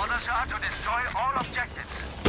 Orders are to destroy all objectives.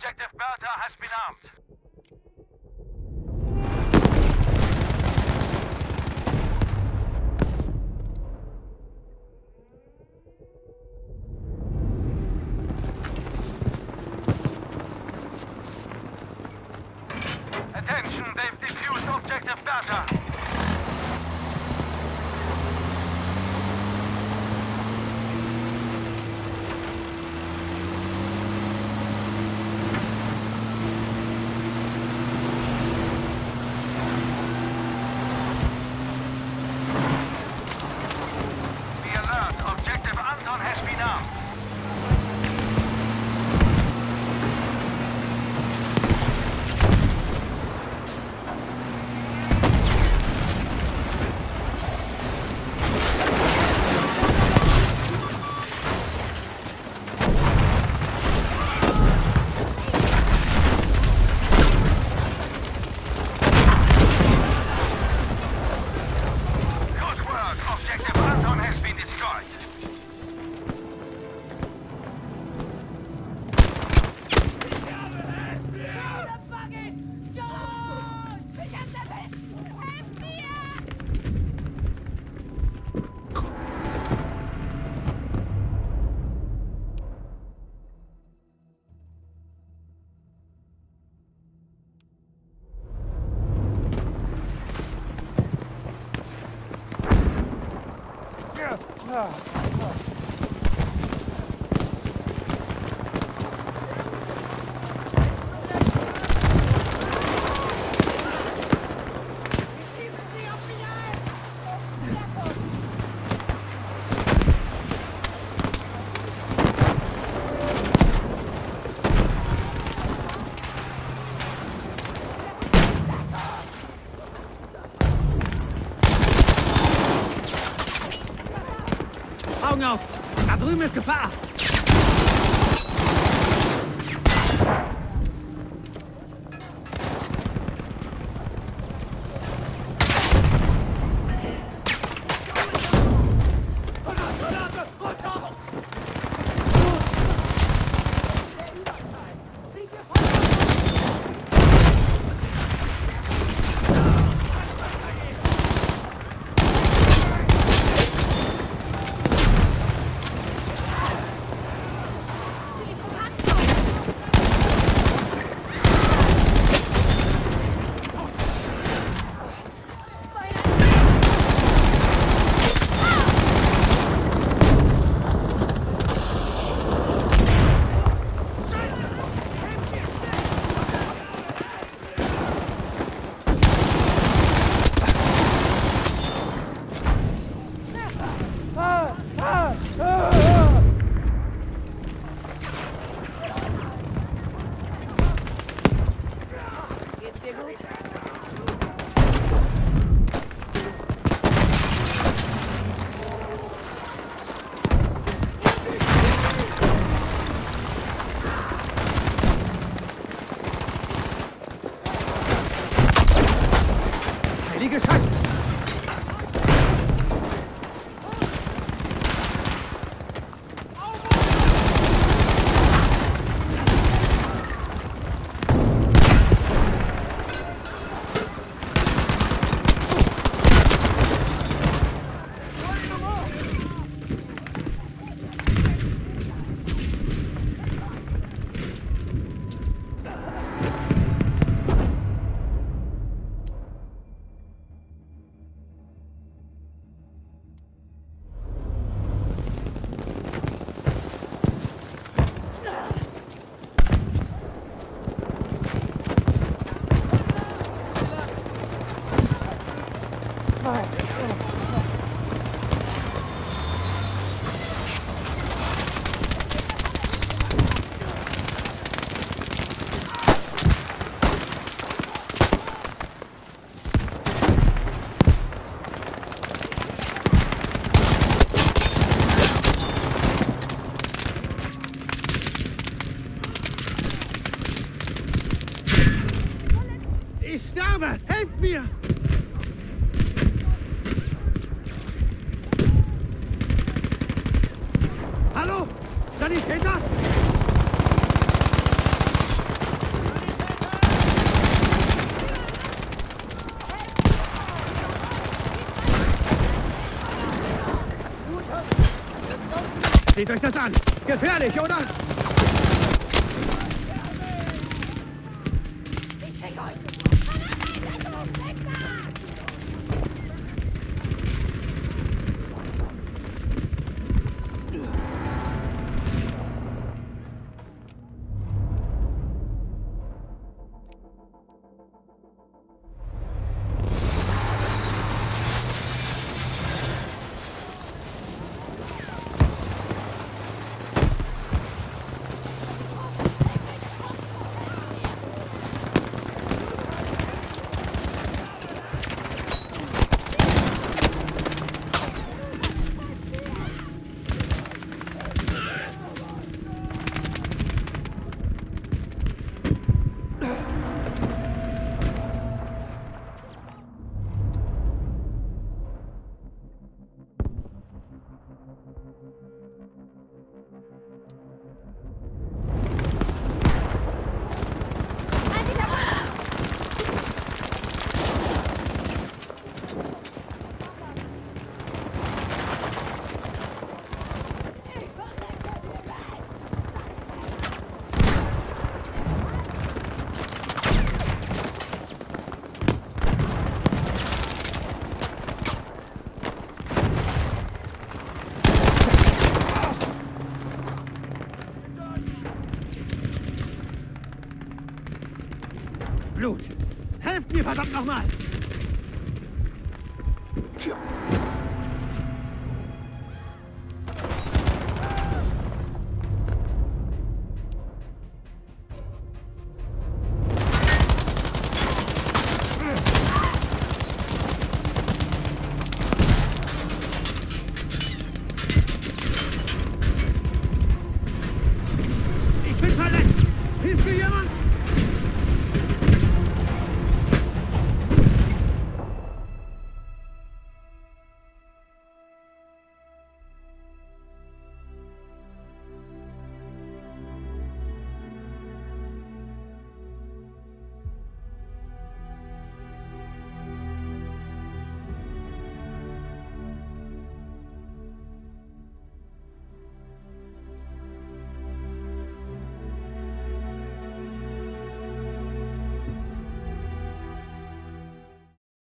Objective Bertha has been armed. Augen auf! Da drüben ist Gefahr! Ich sterbe! Helft mir! Sanitäter! Seht euch das an! Gefährlich, oder? Ich krieg euch! Verdammt nochmal!